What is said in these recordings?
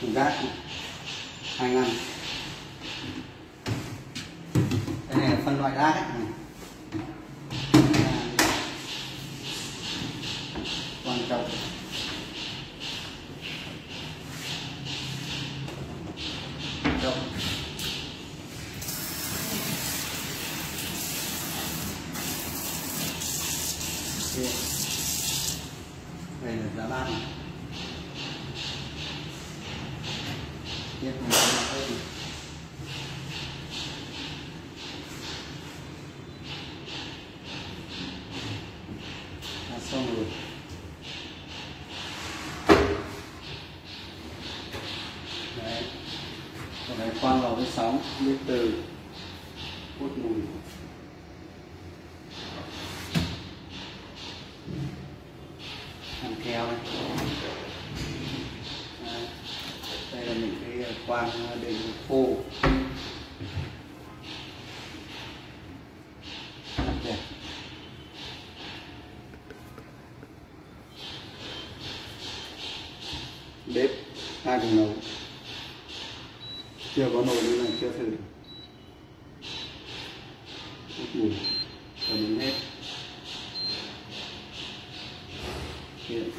thùng rác hai ngăn cái này là phân loại rác ấy. này. quan trọng trọng đây là giá ban tiếp mình là cái gì là xong rồi. Đấy còn này khoan vào với sóng, biết từ, hút mùi. Hàng keo này Đấy. đây là những cái quang để khô bếp hai cùng nấu. Chưa có nồi nên là chưa thử được. Hút mùi. Và đến hết. Hiện.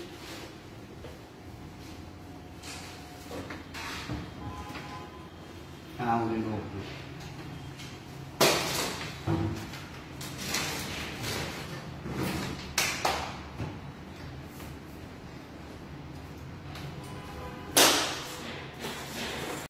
啊我跟你说